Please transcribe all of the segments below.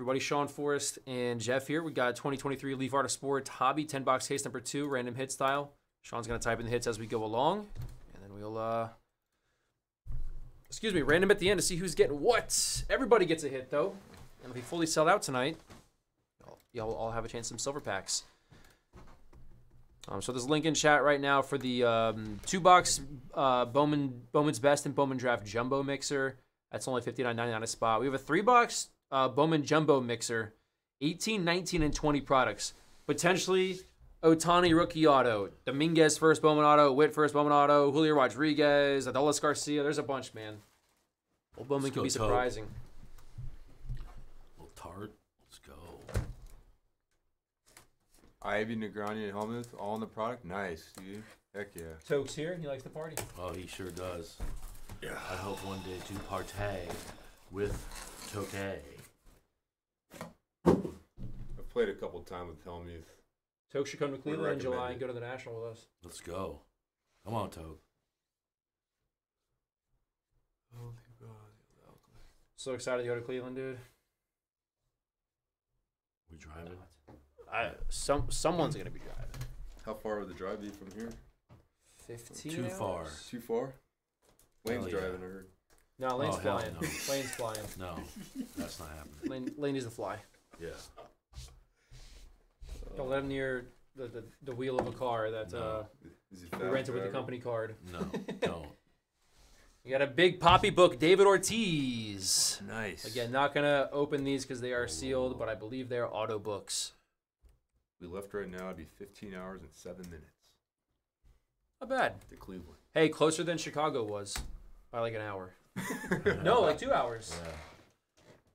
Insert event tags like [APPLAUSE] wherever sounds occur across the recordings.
Everybody, Sean Forrest and Jeff here. We got 2023 Leaf Art of Sport Hobby 10 box case number two, random hit style. Sean's going to type in the hits as we go along. And then we'll, uh, excuse me, random at the end to see who's getting what. Everybody gets a hit, though. And if we fully sell out tonight, y'all will all have a chance some silver packs. Um, so there's a link in chat right now for the um, two box uh, Bowman Bowman's Best and Bowman Draft Jumbo Mixer. That's only $59.99 a spot. We have a three box uh, Bowman Jumbo Mixer, 18, 19, and 20 products. Potentially Ohtani rookie auto, Dominguez first Bowman auto, Witt first Bowman auto, Julio Rodriguez, Adolis Garcia. There's a bunch, man. Old Bowman Let's can go, be Toad. surprising. little tart. Let's go. Ivey, Negreanu, and Hellmuth, all in the product. Nice, dude. Heck yeah. Toke's here. He likes the party. Oh, he sure does. Yeah. I hope one day to partay with Tokay. I've played a couple times with Hellmuth. Toke should come to Cleveland in July it. and go to the National with us. Let's go. Come on, Toke. So excited to go to Cleveland, dude. We driving? I some someone's gonna be driving. How far would the drive be from here? Fifteen. Too far. Too far? Lane's yeah. driving, I heard. No, Lane's Oh, flying. no. Lane's flying. No, that's not happening. Lane, Lane needs to fly. Yeah. Don't let him near the, the, the wheel of a car that No. uh, Is he we fast rented with the driver? company card. No, [LAUGHS] don't. You got a big Papi book, David Ortiz. Nice. Again, not gonna open these because they are sealed, but I believe they're auto books. We left right now. It'd be 15 hours and seven minutes Not bad. to Cleveland. Hey, closer than Chicago was by like an hour. [LAUGHS] no, like two hours. Yeah.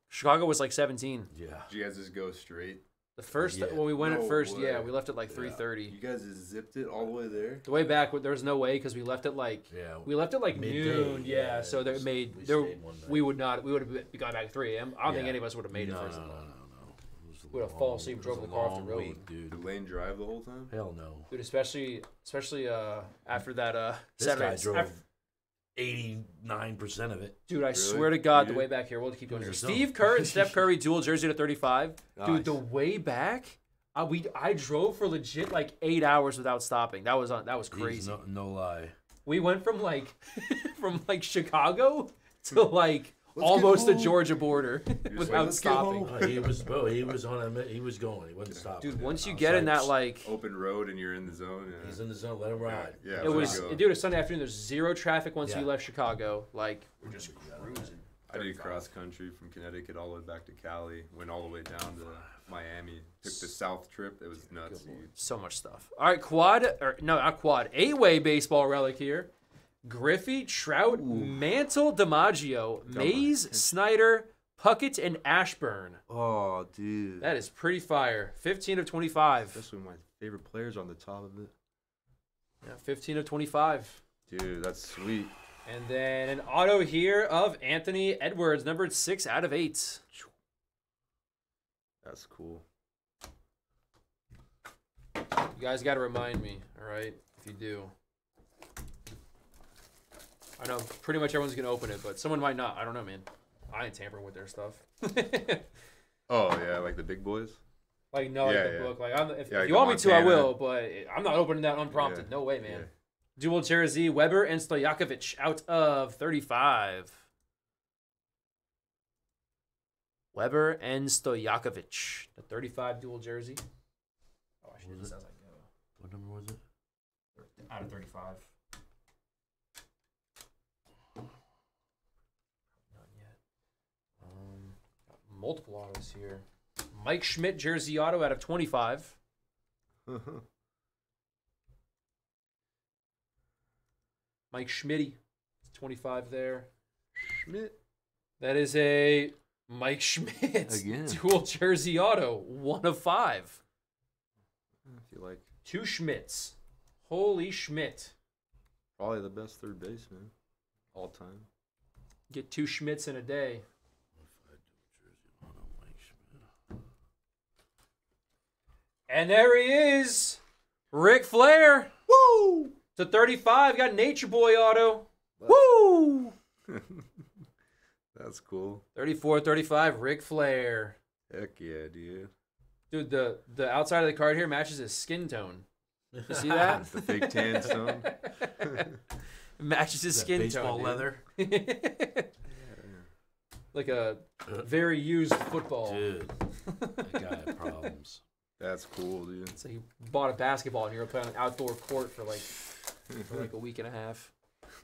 Chicago was like 17. Yeah. Did you guys just go straight? The first yeah. when we went no at first, way. yeah, we left at like three thirty. Yeah. You guys zipped it all the way there. The way back, there was no way because we left at like yeah, we left at like midday, noon. Yeah, yeah so there made we there we would not we would have gone back at three a.m. I don't think any of us would have made no, it first. No, no, no, no. Would have fallen asleep, drove the car off the road. Week, dude. Did Lane drive the whole time? Hell no. Dude, especially especially uh, after that uh, this Saturday. Guy drove after, 89 percent of it. Dude, I really? swear to God, the way back here. We'll keep going. Here. Steve Kerr and Steph [LAUGHS] Curry dual jersey to 35. Nice. Dude, the way back. I, we I drove for legit like eight hours without stopping. That was on. That was crazy. No, no lie. We went from like [LAUGHS] from like Chicago to like Let's almost the. Georgia border without "Let's stopping. home." Oh, he was, bro. He was on. A, he was going. He wasn't stopping. Dude, once you I was get in that like, like Open road and you're in the zone. Yeah. he's in the zone. Let him ride. Yeah, it was go. dude, it's Sunday afternoon. There's zero traffic once we Yeah. left Chicago. Like we're just cruising. I did cross country from Connecticut all the way back to Cali. Went all the way down to Miami. Took the south trip. It was nuts. So much stuff. All right, quad or no, not quad. Eight way baseball relic here. Griffey, Trout, Mantle, DiMaggio, Mays, Snider, Puckett, and Ashburn. Oh, dude. That is pretty fire. 15 of 25. Especially my favorite players on the top of it. Yeah, 15 of 25. Dude, that's sweet. And then an auto here of Anthony Edwards, numbered six out of eight. That's cool. You guys got to remind me, all right? If you do. I know pretty much everyone's going to open it, but someone might not. I don't know, man. I ain't tampering with their stuff. [LAUGHS] Oh yeah, like the big boys. like, no, like Yeah, the yeah. book. Like, I'm, if, Yeah, if like you the want me to, I will, but I'm not opening that unprompted. Yeah, No way, man. yeah. Dual jersey, Webber and Stojakovic out of 35. Webber and Stojakovic. The 35 dual jersey. Oh, I should do Was this it? as I go. What number was it? Out of 35. Not yet. Um, got multiple autos here. Mike Schmidt jersey auto out of 25. Uh-huh. Mike Schmitty. 25 there. Schmidt. That is a Mike Schmidt Again. [LAUGHS] dual jersey auto. One of five. If you like, Two Schmidts. Holy Schmidt. probably the best third baseman all time. Get two Schmidts in a day. And there he is. Ric Flair. Woo! To 35. Got Nature Boy auto. Woo! [LAUGHS] That's cool. 34 35. Ric Flair. Heck yeah, dude. Dude, the the outside of the card here matches his skin tone. You [LAUGHS] see that? The fake tan [LAUGHS] stone. matches his That skin baseball tone. leather. leather. like a uh, very used football. Dude, that guy had problems. That's cool, dude. So he bought a basketball and he were playing on an outdoor court for like for like a week and a half. [LAUGHS]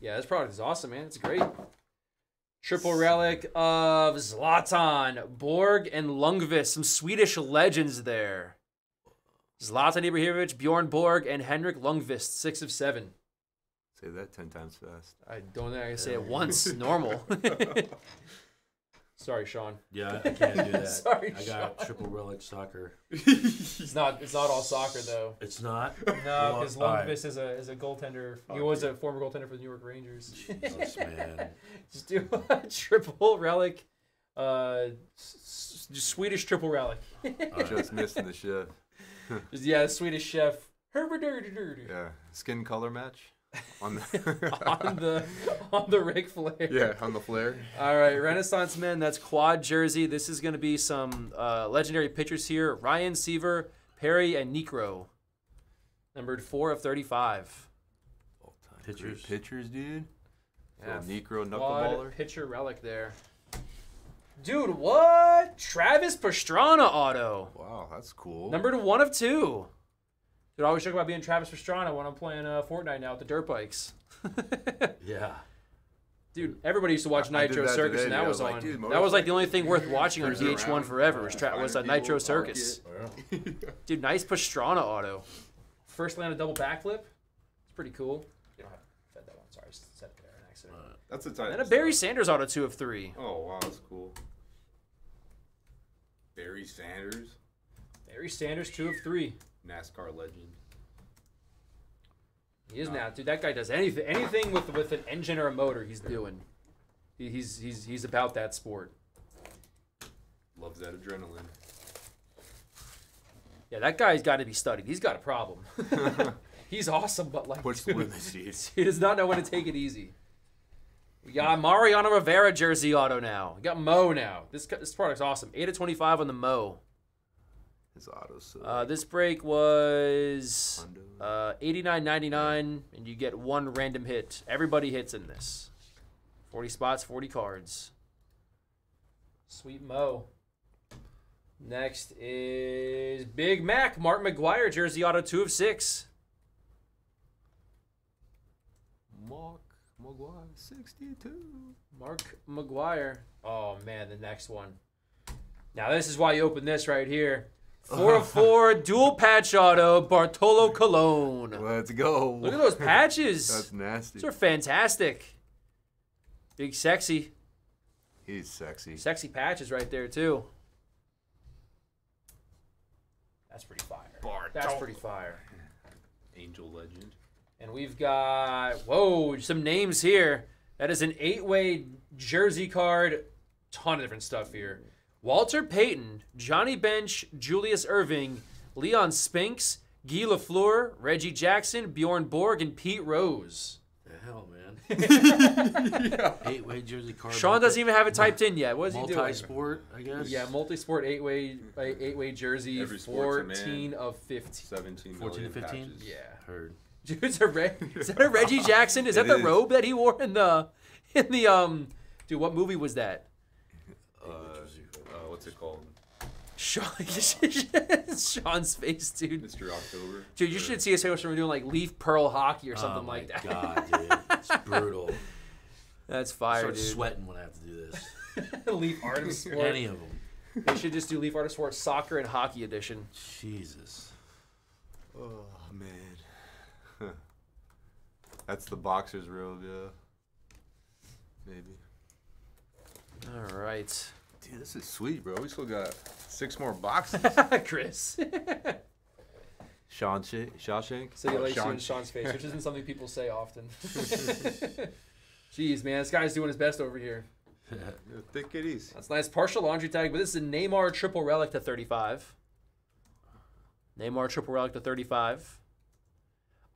yeah, this product is awesome, man. It's great. Triple relic of Zlatan, Borg, and Lundqvist. Some Swedish legends there. Zlatan Ibrahimovic, Bjorn Borg, and Henrik Lundqvist, six of seven. Say that ten times fast. I don't think I can say it once. Normal. [LAUGHS] [LAUGHS] Sorry, Sean. Yeah, I [LAUGHS] can't do that. Sorry, I got triple relic soccer. It's not. It's not all soccer though. It's not. [LAUGHS] No, Well, because all right. Lundqvist is a is a goaltender. He Fuck was a former goaltender for the New York Rangers. Jesus, [LAUGHS] man. Just do a triple relic, uh, s- s- Swedish triple relic. All right. Just missing the chef. Just, yeah, Swedish chef Herbert Yeah, skin color match on the [LAUGHS] on the on the Ric Flair. yeah on the flare. All right, Renaissance men. That's quad jersey. This is going to be some uh, legendary pitchers here: Ryan Seaver, Perry, and Niekro. Numbered four of thirty-five. Pictures. Pitchers, dude. Yeah, Little Niekro knuckleballer. pitcher relic there. Dude, what? Travis Pastrana auto. Wow, that's cool. Numbered one of two. Dude, I always joke about being Travis Pastrana when I'm playing uh, Fortnite now with the dirt bikes. [LAUGHS] Yeah. Dude, everybody used to watch I- I Nitro that Circus, today, and that I was was like, on. dude, that was like the only thing worth watching on Cruising VH1 forever was, uh, tra- was a Nitro Circus. [LAUGHS] Dude, nice Pastrana auto. First land a double backflip. It's pretty cool. You don't have fed that one. Sorry, I just said it there in accident. That's a type. And a Barry stuff. Sanders auto, two of three. Oh wow, that's cool. Barry Sanders, Barry Sanders, two of three. NASCAR legend. He is uh, now, dude. That guy does anything, anything with with an engine or a motor. He's doing. He, he's he's he's about that sport. Loves that adrenaline. Yeah, that guy's got to be studied. He's got a problem. [LAUGHS] he's awesome, but like, Push the limit, dude. [LAUGHS] he does not know when to take it easy. We got Mariano Rivera jersey auto now. We got Mo now. This co- this product's awesome. Eight of twenty-five on the Mo. His so Uh, this break was uh, eighty-nine ninety-nine, and you get one random hit. Everybody hits in this. Forty spots, forty cards. Sweet Mo. Next is Big Mac, Martin McGwire jersey auto two of six. Mark McGwire, sixty-two. Mark McGwire. Oh man, the next one. Now this is why you open this right here. Four of four, dual patch auto, Bartolo Colon. Let's go. Look at those patches. [LAUGHS] That's nasty. These are fantastic. Big sexy. He's sexy. Sexy patches right there too. That's pretty fire. Bartolo. That's pretty fire. [LAUGHS] Angel legend. And we've got whoa, some names here. That is an eight-way jersey card. Ton of different stuff here. Walter Payton, Johnny Bench, Julius Erving, Leon Spinks, Guy Lafleur, Reggie Jackson, Bjorn Borg, and Pete Rose. The hell, man. [LAUGHS] [LAUGHS] Eight way jersey card. Sean doesn't even have it typed in yet. What is he doing? Multi sport, I guess. Yeah, multi-sport eight-way eight-way jersey, Every sport's man. fourteen of fifteen. Seventeen. 14 to 15? patches. Yeah. Heard. [LAUGHS] Dude, it's a Re- is that a Reggie Jackson? Is that It the is. robe that he wore in the in the um? Dude, what movie was that? Uh, uh, what's it called? Sean, [LAUGHS] Sean's face, dude. Mr. October. Dude, you Or- should see us when we're doing like leaf pearl hockey or oh something oh my like that. God, [LAUGHS] dude. It's brutal. That's I fire, start dude. sweating when I have to do this. [LAUGHS] leaf artist sport. Any of them. They should just do leaf artist sport soccer and hockey edition. Jesus. Oh man. That's the boxer's robe, yeah. Maybe. All right, Dude, this is sweet, bro. We still got six more boxes. [LAUGHS] Chris. Sean Sh- Shawshank. So you Oh, like Sean seeing Sean's face, which isn't something people say often. [LAUGHS] [LAUGHS] Jeez, man, this guy's doing his best over here. Yeah, Thick kitties. That's nice. Partial laundry tag, but this is a Neymar triple relic to 35. Neymar triple relic to 35.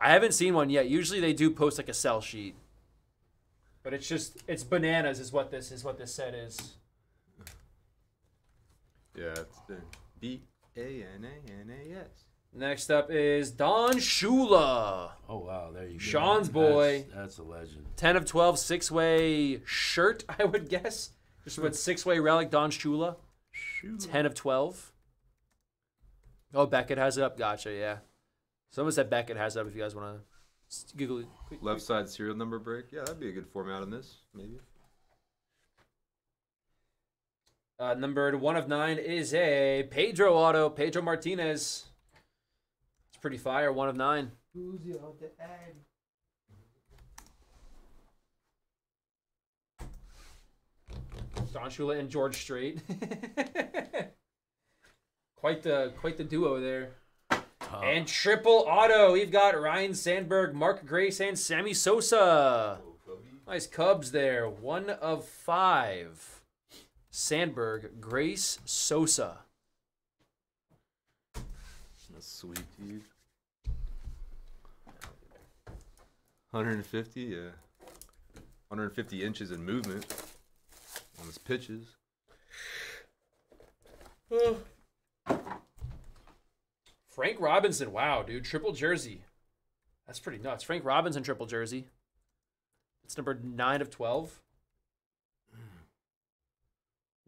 I haven't seen one yet. Usually they do post like a sell sheet. But it's just it's bananas is what this is what this set is. Yeah, it's the B A N A N A S. Next up is Don Shula. Oh wow, there you go. Sean's boy. That's, a legend. 10 of 12 six way shirt, [LAUGHS] I would guess. Just with six way relic, Don Shula. 10 of 12. Oh, Beckett has it up. Gotcha, yeah. Someone said Beckett has it up if you guys want to Google it. Left side serial number break. Yeah, that'd be a good format on this, maybe. Uh, numbered one of nine is a Pedro auto, Pedro Martinez. It's pretty fire, one of nine. Don Shula and George Strait. [LAUGHS] quite the quite the duo there. And triple auto, we've got Ryne Sandberg, Mark Grace, and Sammy Sosa. Nice Cubs there. One of five. Sandberg, Grace, Sosa. That's sweet, dude. 150, yeah. 150 inches in movement on his pitches. [SIGHS] Frank Robinson, wow, dude, triple jersey. That's pretty nuts. Frank Robinson, triple jersey. It's number nine of 12.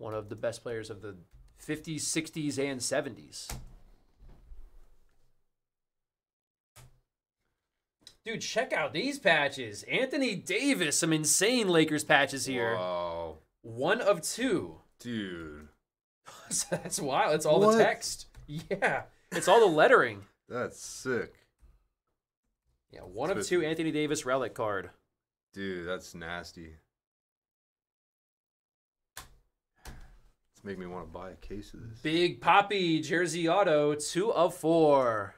One of the best players of the 50s, 60s, and 70s. Dude, check out these patches. Anthony Davis, some insane Lakers patches here. Wow. One of two. Dude, [LAUGHS] That's wild. It's all What? the text. Yeah. It's all the lettering. that's sick. Yeah, one of two Anthony Davis relic card. Dude, that's nasty. Making me want to buy a case of this. Big Papi Jersey Auto, two of four.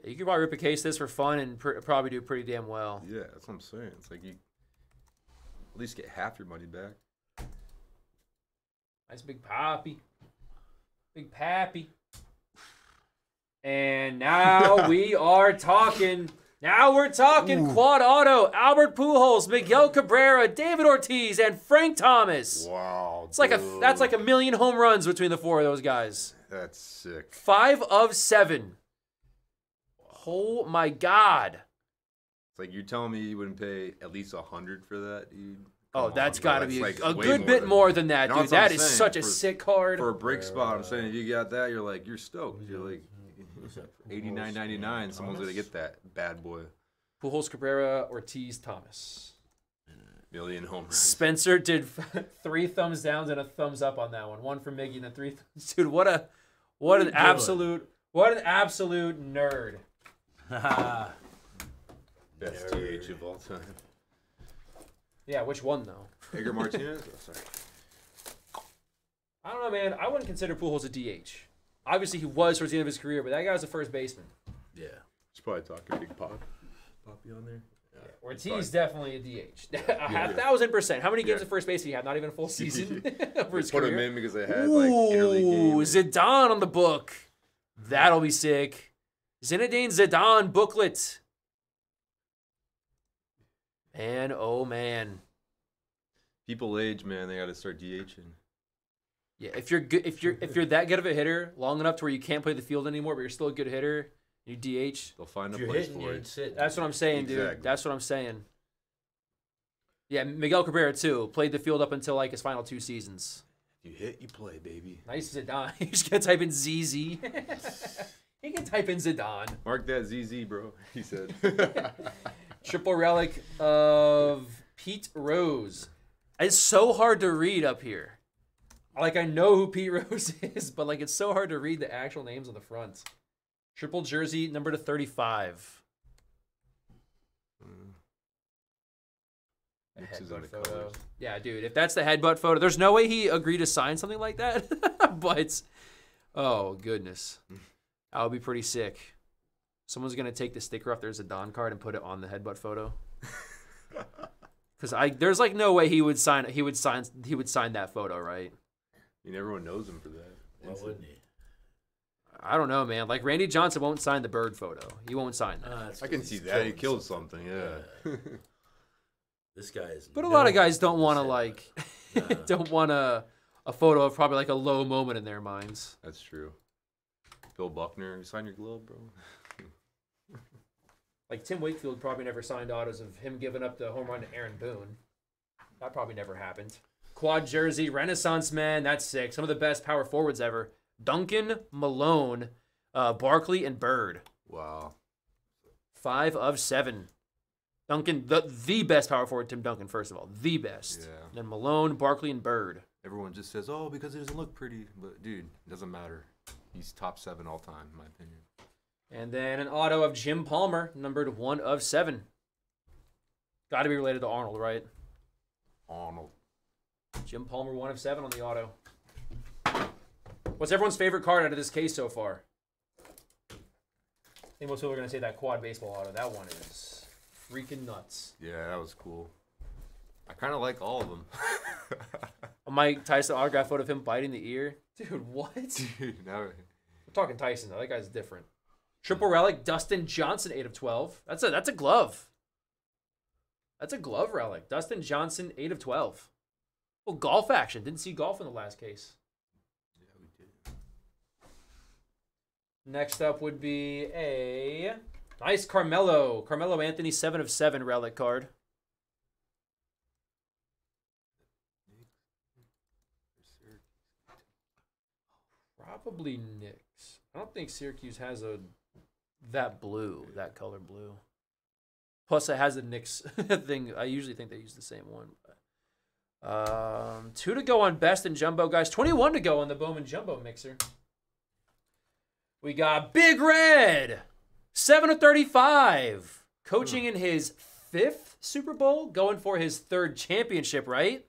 Yeah, you could probably rip a case of this for fun and pr- probably do pretty damn well. Yeah, that's what I'm saying. It's like you at least get half your money back. Nice Big Papi. Big Papi. And now [LAUGHS] we are talking. Now we're talking quad auto. Albert Pujols, Miguel Cabrera, David Ortiz, and Frank Thomas. Wow. It's like a that's like a million home runs between the four of those guys. That's sick. Five of seven. Oh my god. It's like you're telling me you wouldn't pay at least a hundred for that, dude. Oh, Come that's on, got to be a, like a good bit than- more than that, dude. that's what I'm That is saying. such a For- sick card. For a break spot, I'm saying if you got that, you're like you're stoked. You're like? Eighty nine ninety nine. Someone's gonna get that bad boy Pujols, Cabrera, Ortiz, Thomas. million home runs. Spencer did [LAUGHS] three thumbs downs and a thumbs up on that one. One for Miggy and then three [LAUGHS] thumbs. Dude, what a what an absolute what an absolute nerd. [LAUGHS] Best DH of all time. Yeah, which one though? Edgar Martinez. Oh, sorry. I don't know, man. I wouldn't consider Pujols a DH. Obviously, he was towards the end of his career, but that guy was a first baseman. yeah. He's probably talking big pop. Poppy on there. Ortiz definitely a DH. [LAUGHS] a thousand percent. How many games Yeah. at first base did he have? Not even a full [LAUGHS] season [LAUGHS] over his Put career. him in because they had like Ooh. Zidane on the book. That'll be sick. Zinedine Zidane booklet. Man, oh man. People age, man. They got to start DHing. Yeah, if you're good, if you're if you're that good of a hitter, long enough to where you can't play the field anymore, but you're still a good hitter, you DH. They'll find a place hitting, for you it. That's what I'm saying, dude. That's what I'm saying. Yeah, Miguel Cabrera too played the field up until like his final two seasons. You hit, you play, baby. Nice Zidane. [LAUGHS] You just gotta type in ZZ. [LAUGHS] he can type in Zidane. Mark that ZZ, bro. He said. [LAUGHS] Triple relic of Pete Rose. It's so hard to read up here. Like I know who Pete [LAUGHS] Rose is, but like it's so hard to read the actual names on the front. Triple jersey, number to 35. A Mixes headbutt photo. Yeah, dude. If that's the headbutt photo, there's no way he agreed to sign something like that. [LAUGHS] but oh goodness, that would be pretty sick. Someone's gonna take the sticker off there's a Don card and put it on the headbutt photo. [LAUGHS] Because I there's like no way he would sign he would sign he would sign that photo, right? I mean, everyone knows him for that. Why wouldn't he? I don't know, man. Like Randy Johnson won't sign the bird photo. He won't sign that. Ah, it's I 'cause can he's see that. He killing killed something. something, yeah. [LAUGHS] This guy is. But a lot of known guys don't want to like headbutt. [LAUGHS] [LAUGHS] Nah. don't want to a photo of probably like a low moment in their minds. That's true. Bill Buckner, you sign your glove, bro. Like Tim Wakefield probably never signed autos of him giving up the home run to Aaron Boone. That probably never happened. Quad jersey, Renaissance man, that's sick. Some of the best power forwards ever. Duncan, Malone, uh, Barkley, and Bird. Wow. Five of seven. Duncan, the the best power forward, Tim Duncan, first of all. The best. Yeah. Then Malone, Barkley, and Bird. Everyone just says, "Oh, because it doesn't look pretty," but dude, it doesn't matter. He's top seven all time, in my opinion. And then an auto of Jim Palmer, numbered one of seven. Got to be related to Arnold, right? Arnold. Jim Palmer, one of seven on the auto. What's everyone's favorite card out of this case so far? I think most people are going to say that quad baseball auto. That one is freaking nuts. Yeah, that was cool. I kind of like all of them. [LAUGHS] Mike Tyson autograph photo of him biting the ear. Dude, what? [LAUGHS] dude, now We're talking Tyson though. That guy's different. Triple relic, Dustin Johnson, eight of twelve. That's a that's a glove. That's a glove relic. Dustin Johnson, eight of twelve. Oh, golf action. Didn't see golf in the last case. yeah, we did. Next up would be a nice Carmelo. Carmelo Anthony, seven of seven relic card. Probably Knicks. I don't think Syracuse has a that blue, that color blue. Plus, it has a Knicks [LAUGHS] thing. I usually think they use the same one. Um, two to go on best and jumbo, guys. Twenty-one to go on the Bowman Jumbo Mixer. We got Big Red, seven of thirty-five, coaching in his fifth Super Bowl, going for his third championship. Right?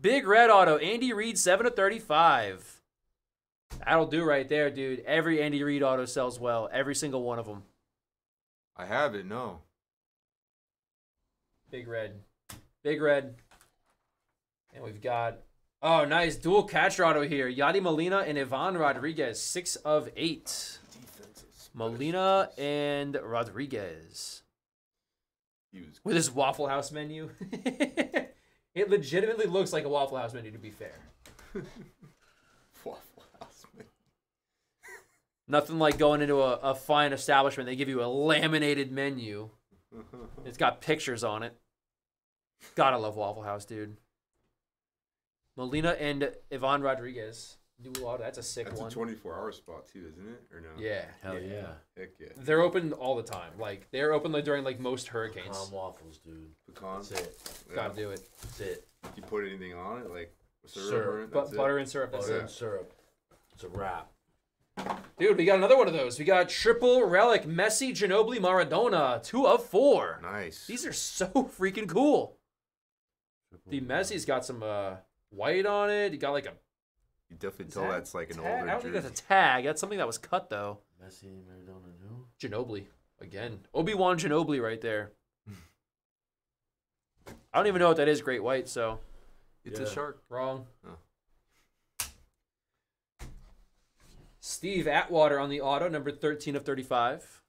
Big Red Auto, Andy Reid, seven of thirty-five. That'll do right there, dude. Every Andy Reid auto sells well. Every single one of them. I have it. No. Big red. Big red. And we've got oh nice dual catcher auto here. Yadi Molina and Ivan Rodriguez. Six of eight. Molina and Rodriguez. With his Waffle House menu. [LAUGHS] it legitimately looks like a Waffle House menu to be fair. [LAUGHS] Waffle House, man. Nothing like going into a, a fine establishment. They give you a laminated menu. [LAUGHS] It's got pictures on it. Gotta love Waffle House, dude. Molina and Ivan Rodriguez. Dual auto. That's a sick That's one. a 24-hour spot too, isn't it? Or no? yeah. Hell yeah. Heck yeah. They're open all the time. Like they're open like, during like most hurricanes. Palm waffles, dude. Pecans. That's it. Yeah. Gotta do it. That's it. You put anything on it, like syrup, Syrup. or But butter and syrup. That's Butter it. and syrup. It's a wrap. Dude, we got another one of those. We got triple relic Messi, Ginobili, Maradona. Two of four. Nice. These are so [LAUGHS] freaking cool. The Messi's got some uh, white on it. You got like a You definitely tell that that's like an tag? I older don't think jersey. that's a tag. That's something that was cut though. Messi and Maradona new. Ginobili again. Obi Wan Ginobili right there. [LAUGHS] I don't even know what that is. Great White. So It's Yeah. a shark. wrong. Oh. Steve Atwater on the auto, number thirteen of thirty-five.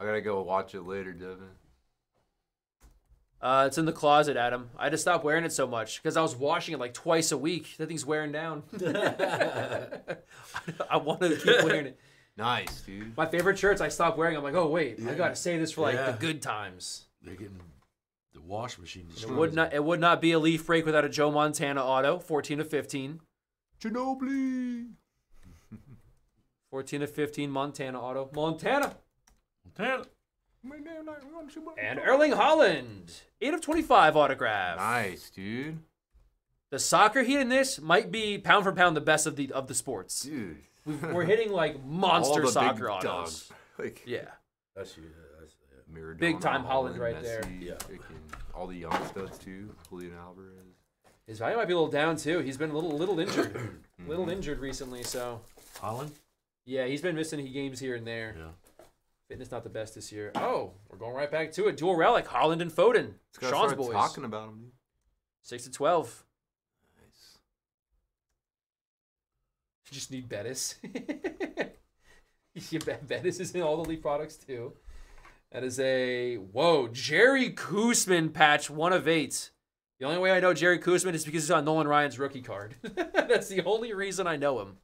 I gotta go watch it later, Devin. Uh, it's in the closet, Adam. I had to stop wearing it so much because I was washing it like twice a week. That thing's wearing down. [LAUGHS] I wanted to keep wearing it. Nice, dude. My favorite shirts, I stopped wearing. I'm like, oh wait, I gotta save this for like the good times. They're getting the wash machine. It would not. It would not be a leaf break without a Joe Montana auto. 14 to 15. Ginobili. 14 to 15 Montana auto. Montana. Montana. And Erling Haaland. 8 of 25 autograph. Nice, dude. The soccer heat in this might be pound for pound the best of the of the sports. Dude. We've, we're hitting like [LAUGHS] monster All the soccer big autos. dogs. Like Yeah. That's you. That's it. Maradona, Big time Haaland Haaland, right there. Yeah. freaking all the young studs too. Julian Alvarez. His value might be a little down too. He's been a little little injured. [CLEARS THROAT] little mm-hmm. injured recently, so Haaland. yeah, he's been missing games here and there. Yeah. Fitness not the best this year. Oh, we're going right back to it. Dual relic, Haaland and Foden. Sean's boys. talking about dude. Six to twelve. Nice. You just need Bettis. [LAUGHS] yeah, Bet- Bettis is in all the leaf products too. That is a whoa, Jerry Koosman patch, one of eight. The only way I know Jerry Koosman is because he's on Nolan Ryan's rookie card. [LAUGHS] That's the only reason I know him.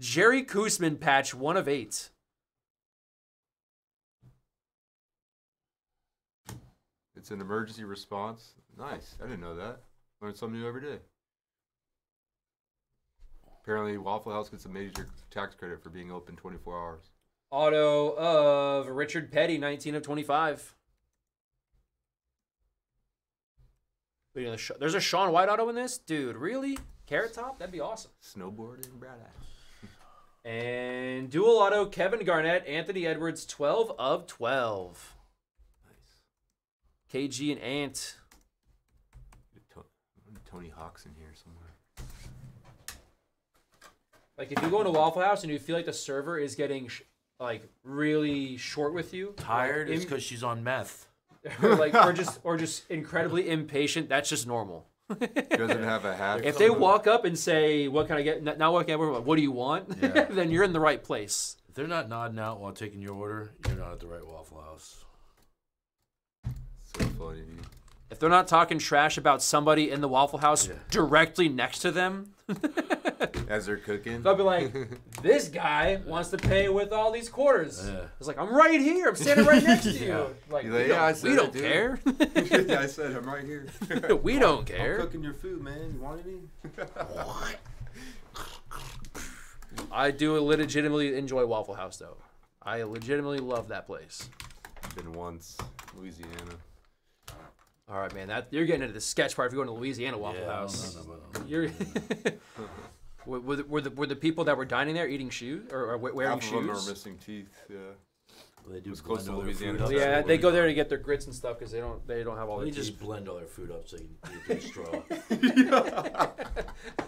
Jerry Koosman patch one of eight. It's an emergency response. Nice. I didn't know that. Learn something new every day. Apparently, Waffle House gets a major tax credit for being open 24 hours. Auto of Richard Petty, 19 of 25. Wait, the Sh- There's a Shaun White auto in this? Dude, really? Carrot Top? That'd be awesome. Snowboarding, Brad. And dual auto Kevin Garnett, Anthony Edwards, 12 of 12. Nice. KG and Ant. Tony Hawk's in here somewhere. Like, if you go into Waffle House and you feel like the server is getting, sh- like, really short with you, Tired like, is im- because she's on meth. [LAUGHS] or like, or [LAUGHS] just, or just incredibly impatient, that's just normal. Doesn't have a hat. If they walk up and say, "What can I get?" n- Now, what can I, get? what do you want? Yeah. [LAUGHS] then you're in the right place. If they're not nodding out while taking your order, you're not at the right Waffle House. So funny. If they're not talking trash about somebody in the Waffle House Yeah. directly next to them, [LAUGHS] As they're cooking. they'll be like, [LAUGHS] "This guy wants to pay with all these quarters." Yeah. It's like I'm right here. I'm standing right next to [LAUGHS] Yeah. you. Like, we like, don't, "Yeah, I we don't care. yeah, I said I'm right here. we don't I'm care. cooking your food, man. You want any? what? I do legitimately enjoy Waffle House though. I legitimately love that place. Been once, Louisiana. All right, man. That you're getting into the sketch part if you're going to Louisiana Waffle Yeah, I don't House. know You're [LAUGHS] were, were, the, were the were the people that were dining there eating shoes or, or wearing Half of them are shoes? missing teeth. Yeah. They do was close to Louisiana. yeah, they what go there to get their grits and stuff because they don't they don't have all Let their me just teeth. blend all their food up so you can get a straw.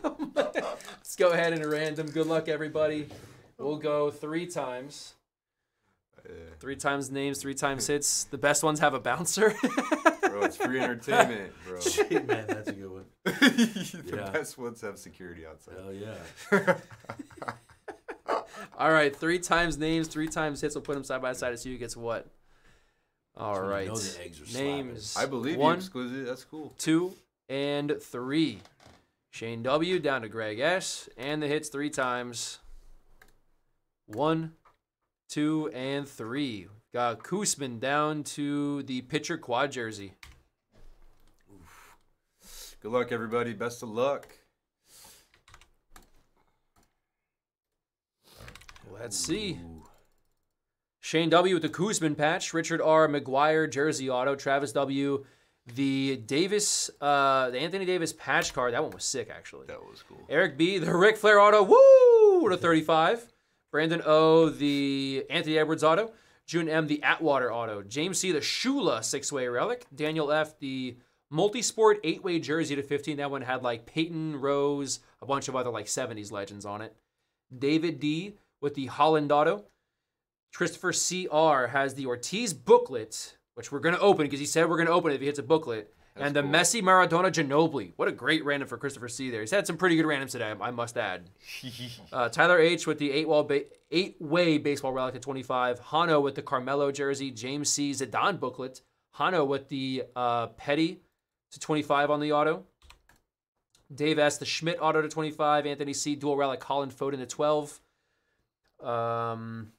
[LAUGHS] [LAUGHS] Let's go ahead and random. Good luck, everybody. We'll go three times. Yeah. Three times names, three times hits. The best ones have a bouncer. [LAUGHS] Bro, it's free entertainment, bro. [LAUGHS] Man, that's a good one. [LAUGHS] the Yeah. best ones have security outside. Hell yeah. all right, three times names, three times hits. We'll put them side by side to see who gets what. All when you right. know the eggs are slapping. names. I believe one, you, exclusive. That's cool. two, and three. Shane W down to Greg S. And the hits three times. One, two, and three. Got Koosman down to the pitcher quad jersey. Good luck, everybody. Best of luck. Let's see. Ooh. Shane W with the Koosman patch. Richard R. McGwire jersey auto. Travis W. The Davis, uh, the Anthony Davis patch card. That one was sick, actually. That was cool. Eric B, the Ric Flair auto, woo, to 35. Brandon O, the Anthony Edwards auto. June M, the Atwater auto. James C, the Shula six way relic. Daniel F, the multi-sport eight way jersey to 15. That one had like Payton Rose, a bunch of other like 70s legends on it. David D with the Haaland auto. Christopher CR has the Ortiz booklet, which we're going to open because he said we're going to open it if he hits a booklet. That's and the cool. Messi Maradona Ginobili. What a great random for Christopher C there. He's had some pretty good randoms today, I must add. [LAUGHS] Uh, Tyler H with the eight wall ba- eight way baseball relic at 25. Hano with the Carmelo jersey. James C Zidane booklet. Hano with the uh, Petty to 25 on the auto. Dave S the Schmidt auto to 25. Anthony C dual relic Colin Foden to 12. Um,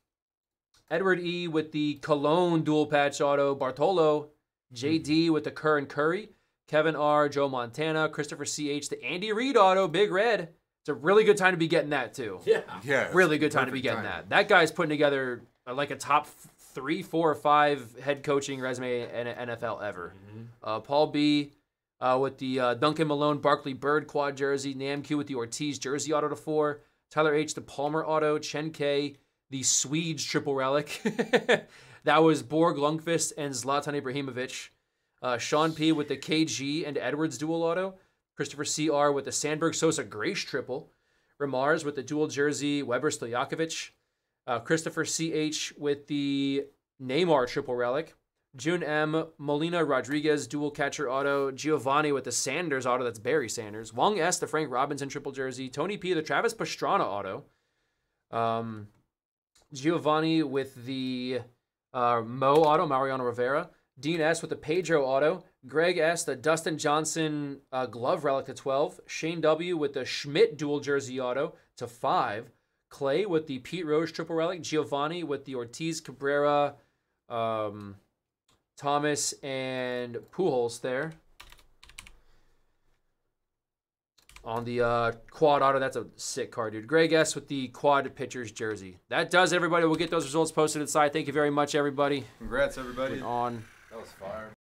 Edward E with the Colon dual patch auto. Bartolo. JD with the Kerr and Curry. Kevin R. Joe Montana. Christopher CH the Andy Reid auto. Big Red. It's a really good time to be getting that too. Yeah. Yeah. Really good time to be getting time. that. That guy's putting together uh, like a top f- three, four, or five head coaching resume in NFL ever. Uh, Paul B. Uh, with the uh, Duncan Malone Barkley Bird quad jersey, Nam Q with the Ortiz jersey auto to four, Tyler H the Palmer auto, Chen K the Swedes triple relic. [LAUGHS] that was Borg Lundqvist and Zlatan Ibrahimovic. Uh, Sean P with the KG and Edwards dual auto, Christopher CR with the Sandberg Sosa Grace triple, Ramars with the dual jersey Webber Stojakovic, uh, Christopher CH with the Neymar triple relic, June M, Molina Rodriguez dual catcher auto, Giovanni with the Sanders auto, that's Barry Sanders, Wong S, the Frank Robinson triple jersey, Tony P, the Travis Pastrana auto, um, Giovanni with the uh, Mo auto, Mariano Rivera, Dean S with the Pedro auto, Greg S. The Dustin Johnson uh, glove relic to 12. Shane W. with the Schmidt dual jersey auto to 5. Clay with the Pete Rose triple relic. Giovanni with the Ortiz Cabrera, um, Thomas, and Pujols there. On the uh, quad auto, that's a sick card, dude. Greg S. with the quad pitcher's jersey. That does, everybody. We'll get those results posted inside. Thank you very much, everybody. Congrats, everybody. On. That was fire.